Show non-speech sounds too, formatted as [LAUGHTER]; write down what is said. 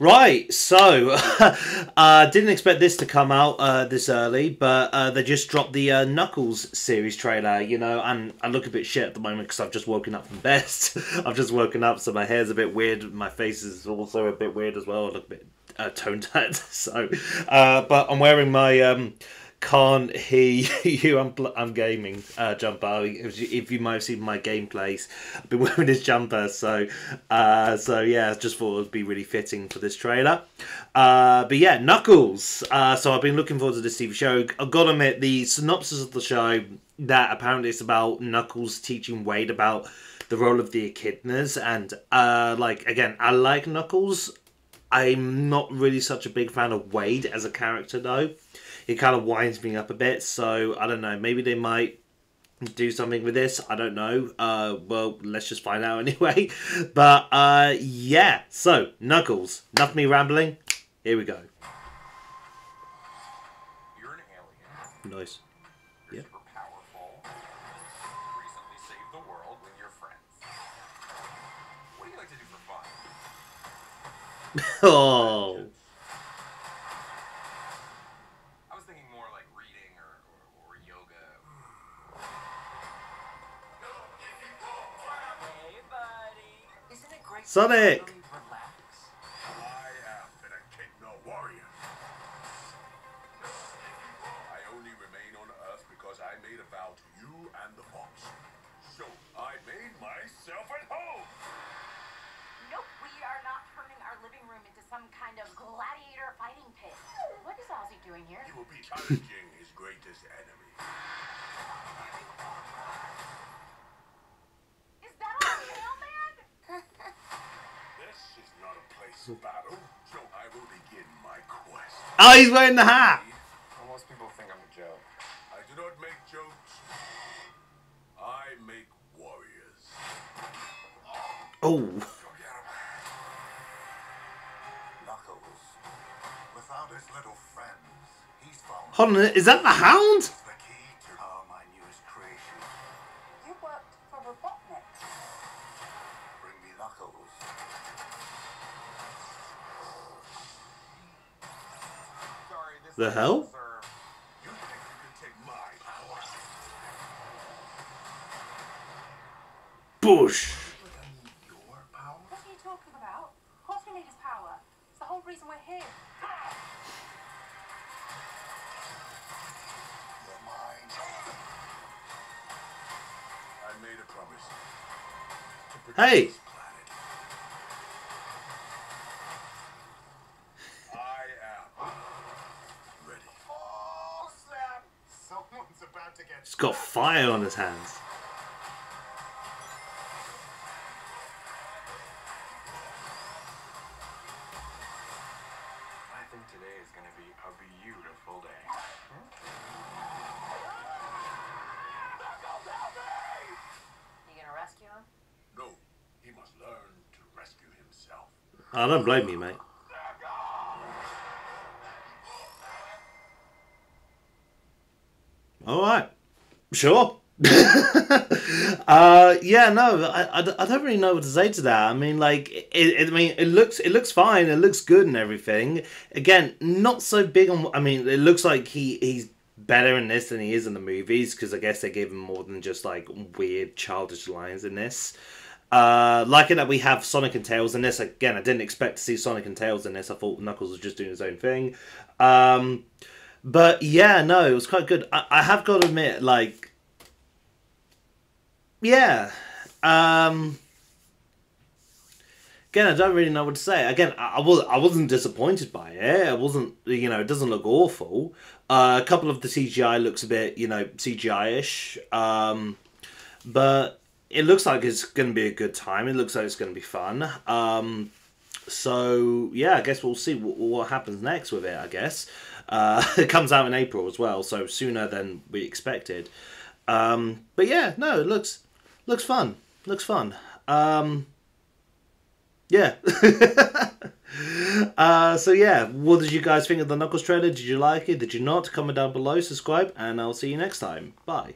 Right, so [LAUGHS] uh, didn't expect this to come out uh, this early, but uh, they just dropped the uh, Knuckles series trailer, you know, and I look a bit shit at the moment because I've just woken up from bed. [LAUGHS] I've just woken up, so my hair's a bit weird. My face is also a bit weird as well. I look a bit uh, tone dead. [LAUGHS] So, uh, but I'm wearing my um, can't hear [LAUGHS] you. I'm, I'm gaming uh, jumper. If you, if you might have seen my gameplays, I've been [LAUGHS] wearing this jumper. So, uh, so yeah, just thought it would be really fitting for this trailer. Uh, but yeah, Knuckles. Uh, so I've been looking forward to this TV show. I've got to admit, the synopsis of the show that apparently it's about Knuckles teaching Wade about the role of the echidnas and uh like again i like knuckles i'm not really such a big fan of wade as a character though it kind of winds me up a bit. So I don't know. Maybe they might do something with this. I don't know. Uh, well, let's just find out [LAUGHS] anyway. But uh, yeah. So Knuckles, enough me rambling. Here we go. You're an alien. Nice. You're Yep. powerful. Recently saved the world with your friends. What do you like to do for fun? [LAUGHS] Oh. Into some kind of gladiator fighting pit. What is Ozzy doing here? You will be challenging battle, so I will begin my quest. Oh, he's wearing the hat. Most people think I'm a joke. I do not make jokes. I make warriors. Oh. Knuckles. Without his little friends, he's found Hold on. Is that the Hound? the key to my newest creation. You worked for Robotnik. Bring me Knuckles. Sorry, this The is hell? reserved. You think you can take my power? Bush. What are you talking about? Of course we need his power. It's the whole reason we're here. You're mine. I made a promise. Hey. He's got fire on his hands. I think today is going to be a beautiful day. You gonna rescue him? No, he must learn to rescue himself. I don't blame you, mate. All right, sure. [LAUGHS] uh, yeah, no, I, I, I don't really know what to say to that. I mean, like, it, it, I mean, it looks it looks fine. It looks good and everything. Again, not so big on. I mean, it looks like he he's better in this than he is in the movies because I guess they gave him more than just like weird childish lines in this. Uh, liking that we have Sonic and Tails in this. Again, I didn't expect to see Sonic and Tails in this. I thought Knuckles was just doing his own thing. Um, but yeah, no, it was quite good. I, I have got to admit, like, yeah. Um, again, I don't really know what to say. Again, I, I was I wasn't disappointed by it. I wasn't, you know, it doesn't look awful. Uh, a couple of the CGI looks a bit, you know, CGI-ish. Um, but it looks like it's going to be a good time. It looks like it's going to be fun. Um, so yeah, I guess we'll see what, what happens next with it. I guess uh, [LAUGHS] it comes out in April as well, so sooner than we expected. Um, but yeah, no, it looks looks fun. Looks fun. Um, yeah. [LAUGHS] uh, so yeah, what did you guys think of the Knuckles trailer? Did you like it? Did you not? Comment down below, subscribe, and I'll see you next time. Bye.